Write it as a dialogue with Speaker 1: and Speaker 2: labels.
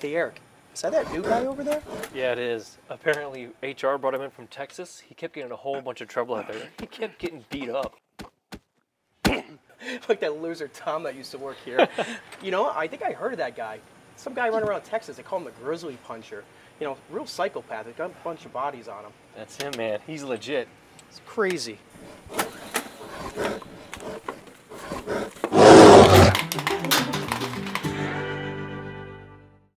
Speaker 1: Hey, Eric, is that that new guy over there?
Speaker 2: Yeah, it is. Apparently, HR brought him in from Texas. He kept getting a whole bunch of trouble out there. He kept getting beat up.
Speaker 1: like that loser Tom that used to work here. you know, I think I heard of that guy. Some guy running around Texas. They call him the Grizzly Puncher. You know, real psychopath. They got a bunch of bodies on him.
Speaker 2: That's him, man. He's legit.
Speaker 1: It's crazy.